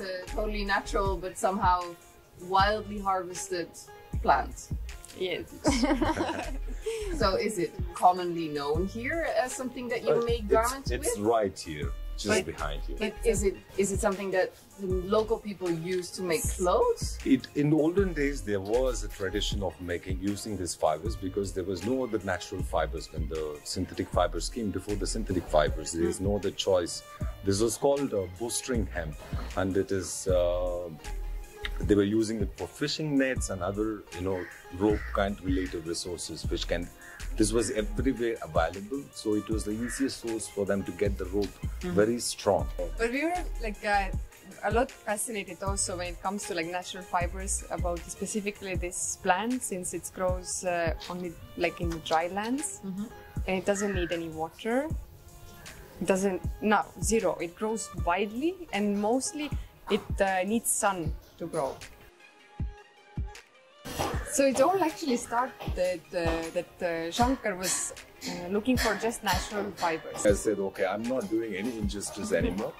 it's a totally natural but somehow wildly harvested plant. Yes. So is it commonly known here as something that you Uh, make it's- garments it's, with? It's right here, just But- behind you. It, is it is it something that the local people use to make clothes? It, in the olden days, there was a tradition of making using these fibers because there was no other natural fibers when the synthetic fibers came. Before the synthetic fibers, there is no other choice. This was called uh, bowstring hemp, and it is. Uh, they were using it for fishing nets and other, you know, rope kind related resources, which can. This was everywhere available, so it was the easiest source for them to get the rope very strong. But we were like uh, a lot fascinated also when it comes to like natural fibers about specifically this plant since it grows uh, only like in the dry lands and it doesn't need any water. It doesn't no zero. It grows widely and mostly it uh, needs sun to grow. So it all actually started uh, that uh, Shankar was uh, looking for just natural fibers. I said, okay, I'm not doing any injustice anymore.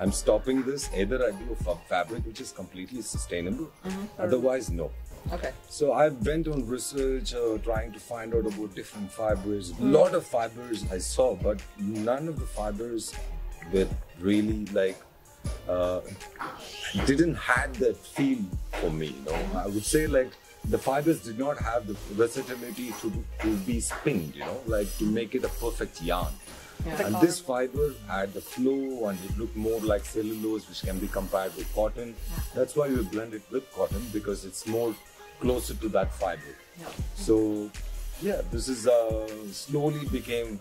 I'm stopping this. Either I do a fabric which is completely sustainable, otherwise, no. Okay. So I went on research, uh, trying to find out about different fibers. A lot of fibers I saw, but none of the fibers were really like uh, didn't have that feel for me. You know, I would say like the fibers did not have the versatility to to be spinned. You know, like to make it a perfect yarn. Yeah. And this fiber had the flow and it looked more like cellulose, which can be compared with cotton. That's why we blend it with cotton because it's more closer to that fiber. So, yeah, this is uh, slowly became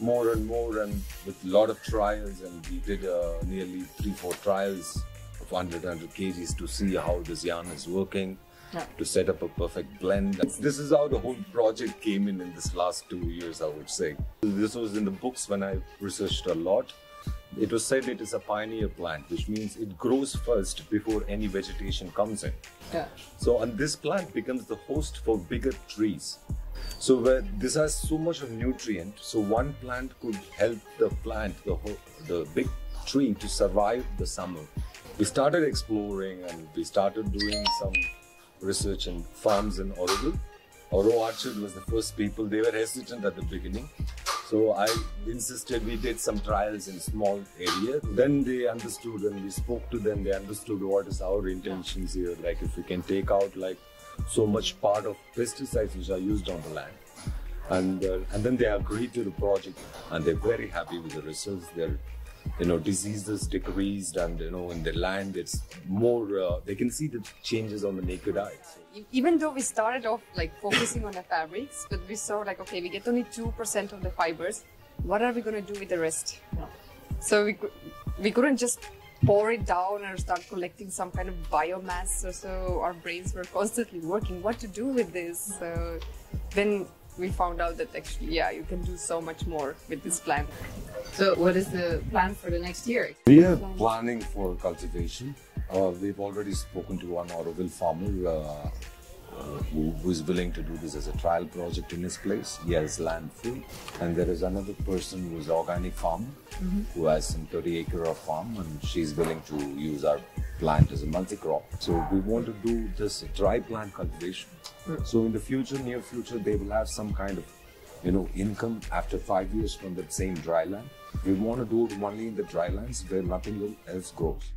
more and more, and with a lot of trials, and we did uh, nearly three, four trials of 100, 100 kgs to see how this yarn is working. Yeah. To set up a perfect blend. This is how the whole project came in in this last two years, I would say. This was in the books when I researched a lot. It was said it is a pioneer plant, which means it grows first before any vegetation comes in. Yeah. So, and this plant becomes the host for bigger trees. So, where this has so much of nutrient, so one plant could help the plant, the whole, the big tree, to survive the summer. We started exploring and we started doing some research in farms in Auroville. Auro Orchard was the first people. They were hesitant at the beginning. So I insisted we did some trials in small area. Then they understood and we spoke to them. They understood what is our intentions here. Like if we can take out like so much part of pesticides which are used on the land. And uh, and then they agreed to the project and they're very happy with the results. They're you know diseases decreased and you know in the land it's more uh, they can see the changes on the naked eye. Even though we started off like focusing on the fabrics, but we saw like okay, we get only two percent of the fibers. What are we gonna do with the rest? So we we couldn't just pour it down or start collecting some kind of biomass. So, so our brains were constantly working what to do with this. So then we found out that actually, yeah, you can do so much more with this plant. So what is the plan for the next year? We are planning for cultivation. Uh, we've already spoken to one Auroville farmer uh, who, who is willing to do this as a trial project in his place. He has land full. And there is another person who is organic farmer mm-hmm. who has some 30 acre of farm and she's willing to use our plant as a multi-crop. So we want to do this dry plant cultivation. Mm. So in the future, near future, they will have some kind of you know, income after five years from that same dry land. We want to do it only in the dry lands where nothing else grows.